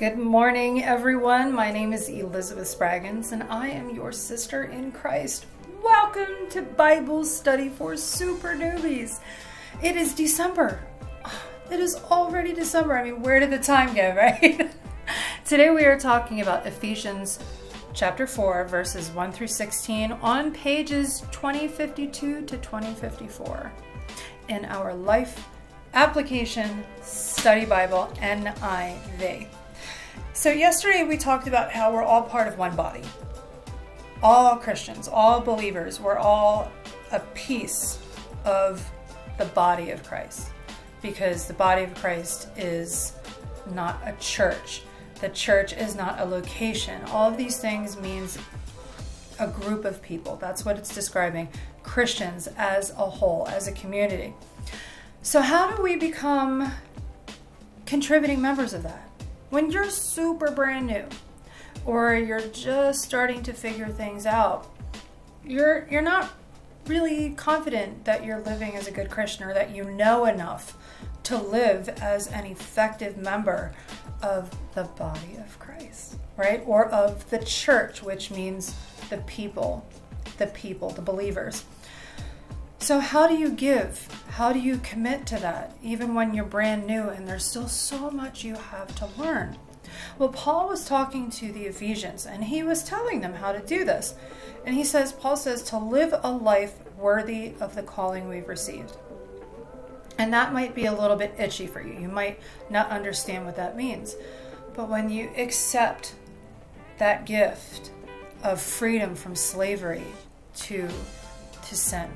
Good morning, everyone. My name is Elizabeth Spraggins, and I am your sister in Christ. Welcome to Bible Study for Super Newbies. It is December. It is already December. I mean, where did the time go, right? Today we are talking about Ephesians chapter 4, verses 1 through 16 on pages 2052 to 2054 in our Life Application Study Bible NIV. So, yesterday we talked about how we're all part of one body. All Christians, all believers, we're all a piece of the body of Christ because the body of Christ is not a church. The church is not a location. All of these things means a group of people. That's what it's describing. Christians as a whole, as a community. So how do we become contributing members of that? When you're super brand new or you're just starting to figure things out, you're you're not really confident that you're living as a good Christian or that you know enough to live as an effective member of the body of Christ, right? Or of the church, which means the people, the people, the believers. So, how do you give? How do you commit to that, even when you're brand new and there's still so much you have to learn? Well, Paul was talking to the Ephesians and he was telling them how to do this. And he says, Paul says, to live a life worthy of the calling we've received. And that might be a little bit itchy for you. You might not understand what that means. But when you accept that gift of freedom from slavery to, to sin,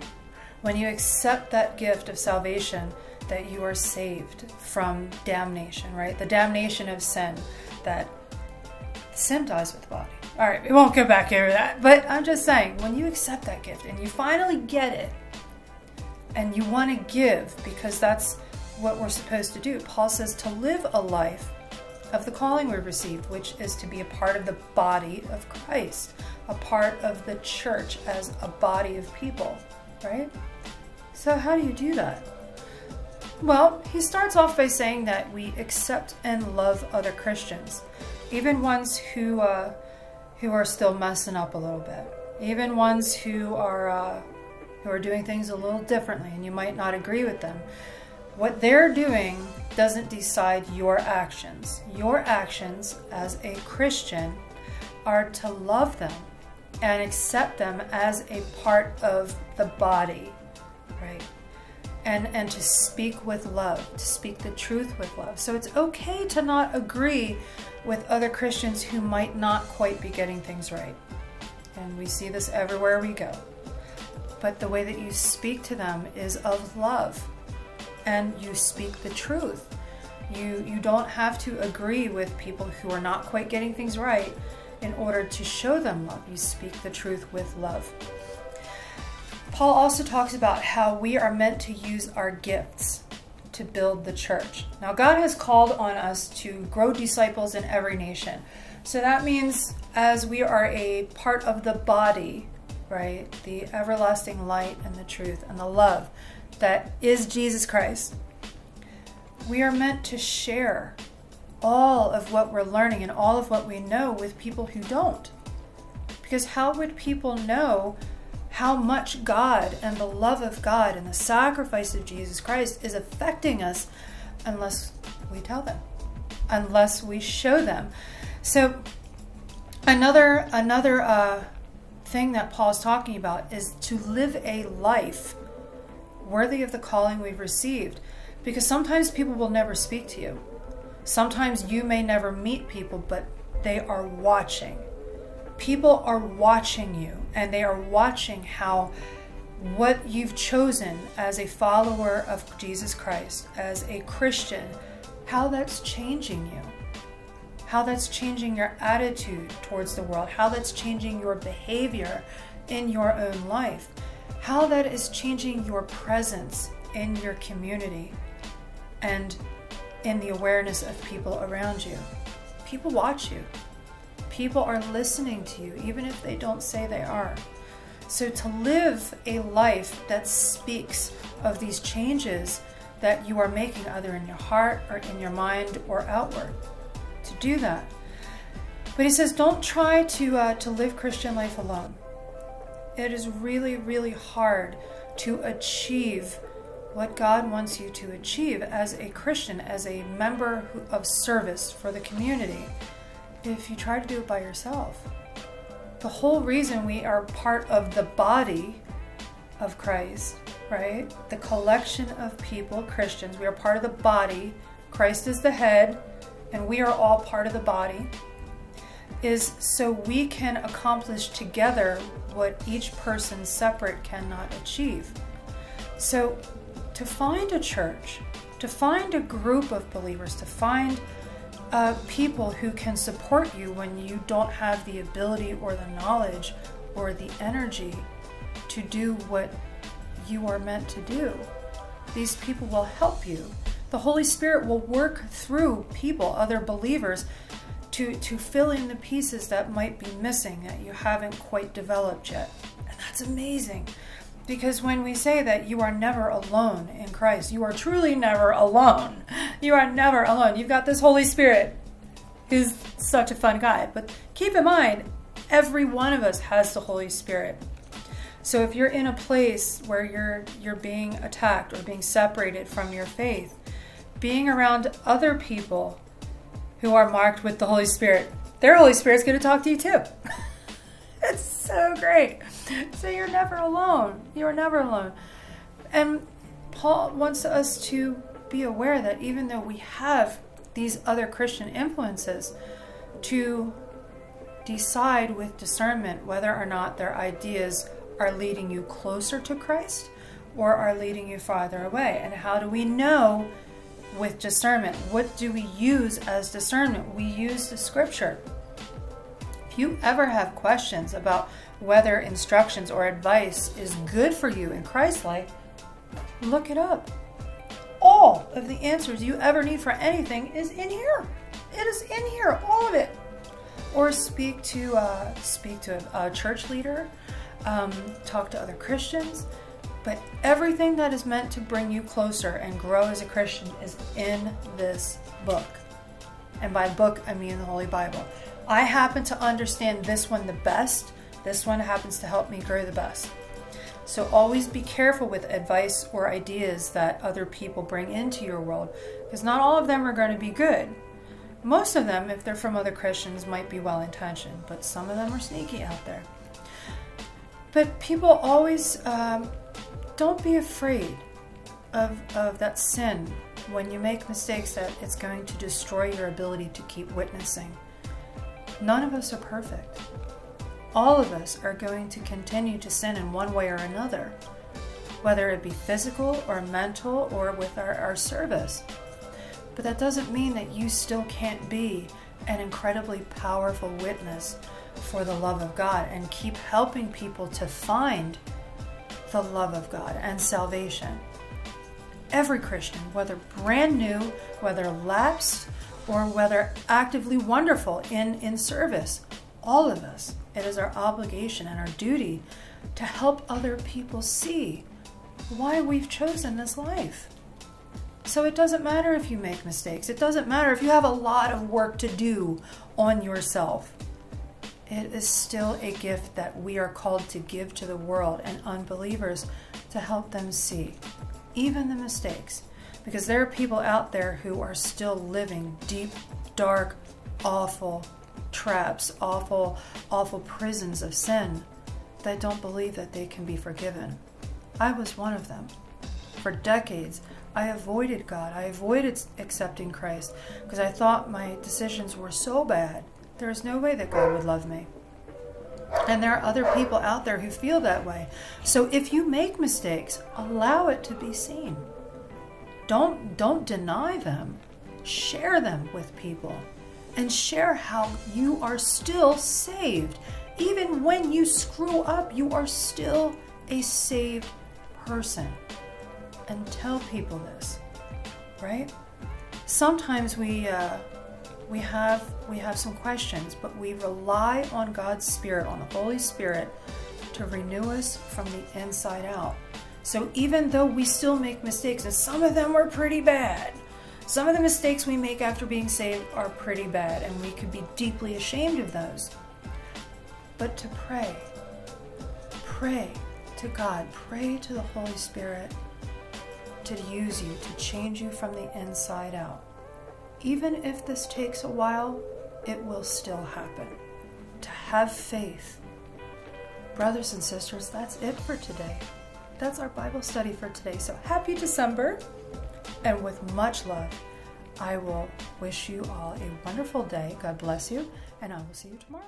when you accept that gift of salvation, that you are saved from damnation, right? The damnation of sin, that sin dies with the body. All right, we won't go back over that, but I'm just saying, when you accept that gift and you finally get it, and you want to give because that's what we're supposed to do. Paul says to live a life of the calling we've received, which is to be a part of the body of Christ, a part of the church as a body of people, right? So, how do you do that? Well, he starts off by saying that we accept and love other Christians, even ones who uh, who are still messing up a little bit, even ones who are uh, who are doing things a little differently, and you might not agree with them. What they're doing doesn't decide your actions. Your actions as a Christian are to love them and accept them as a part of the body right? And, and to speak with love, to speak the truth with love. So it's okay to not agree with other Christians who might not quite be getting things right. And we see this everywhere we go. But the way that you speak to them is of love and you speak the truth. You, you don't have to agree with people who are not quite getting things right in order to show them love. You speak the truth with love. Paul also talks about how we are meant to use our gifts to build the church. Now, God has called on us to grow disciples in every nation. So that means as we are a part of the body, right, the everlasting light and the truth and the love that is Jesus Christ, we are meant to share all of what we're learning and all of what we know with people who don't. Because how would people know how much God and the love of God and the sacrifice of Jesus Christ is affecting us unless we tell them, unless we show them. So another another uh, thing that Paul's talking about is to live a life worthy of the calling we've received, because sometimes people will never speak to you. Sometimes you may never meet people, but they are watching. People are watching you and they are watching how what you've chosen as a follower of Jesus Christ, as a Christian, how that's changing you, how that's changing your attitude towards the world, how that's changing your behavior in your own life, how that is changing your presence in your community. And in the awareness of people around you. People watch you. People are listening to you, even if they don't say they are. So to live a life that speaks of these changes that you are making, either in your heart or in your mind or outward, to do that. But he says, don't try to uh, to live Christian life alone. It is really, really hard to achieve what God wants you to achieve as a Christian, as a member of service for the community, if you try to do it by yourself. The whole reason we are part of the body of Christ, right? The collection of people, Christians, we are part of the body. Christ is the head, and we are all part of the body, is so we can accomplish together what each person separate cannot achieve. So to find a church, to find a group of believers, to find uh, people who can support you when you don't have the ability or the knowledge or the energy to do what you are meant to do. These people will help you. The Holy Spirit will work through people, other believers, to, to fill in the pieces that might be missing that you haven't quite developed yet. And that's amazing. Because when we say that you are never alone in Christ, you are truly never alone. You are never alone. You've got this Holy Spirit who's such a fun guy. But keep in mind, every one of us has the Holy Spirit. So if you're in a place where you're you're being attacked or being separated from your faith, being around other people who are marked with the Holy Spirit, their Holy Spirit's going to talk to you too. it's so great. So you're never alone. You're never alone. And Paul wants us to be aware that even though we have these other Christian influences, to decide with discernment whether or not their ideas are leading you closer to Christ or are leading you farther away. And how do we know with discernment? What do we use as discernment? We use the scripture. If you ever have questions about whether instructions or advice is good for you in Christ life, look it up. All of the answers you ever need for anything is in here. It is in here, all of it. Or speak to uh, speak to a, a church leader, um, talk to other Christians. But everything that is meant to bring you closer and grow as a Christian is in this book. And by book, I mean the Holy Bible. I happen to understand this one the best this one happens to help me grow the best. So always be careful with advice or ideas that other people bring into your world because not all of them are going to be good. Most of them, if they're from other Christians, might be well intentioned, but some of them are sneaky out there. But people always um, don't be afraid of, of that sin when you make mistakes that it's going to destroy your ability to keep witnessing. None of us are perfect all of us are going to continue to sin in one way or another, whether it be physical or mental or with our, our service. But that doesn't mean that you still can't be an incredibly powerful witness for the love of God and keep helping people to find the love of God and salvation. Every Christian, whether brand new, whether lapsed, or whether actively wonderful in, in service, all of us it is our obligation and our duty to help other people see why we've chosen this life. So it doesn't matter if you make mistakes. It doesn't matter if you have a lot of work to do on yourself. It is still a gift that we are called to give to the world and unbelievers to help them see, even the mistakes. Because there are people out there who are still living deep, dark, awful traps, awful, awful prisons of sin that don't believe that they can be forgiven. I was one of them. For decades, I avoided God. I avoided accepting Christ because I thought my decisions were so bad. There is no way that God would love me. And there are other people out there who feel that way. So if you make mistakes, allow it to be seen. Don't don't deny them. Share them with people and share how you are still saved. Even when you screw up, you are still a saved person. And tell people this, right? Sometimes we uh, we have we have some questions, but we rely on God's Spirit, on the Holy Spirit, to renew us from the inside out. So even though we still make mistakes, and some of them are pretty bad, Some of the mistakes we make after being saved are pretty bad, and we could be deeply ashamed of those. But to pray, pray to God, pray to the Holy Spirit to use you, to change you from the inside out. Even if this takes a while, it will still happen. To have faith. Brothers and sisters, that's it for today. That's our Bible study for today. So happy December, and with much love, I will wish you all a wonderful day. God bless you, and I will see you tomorrow.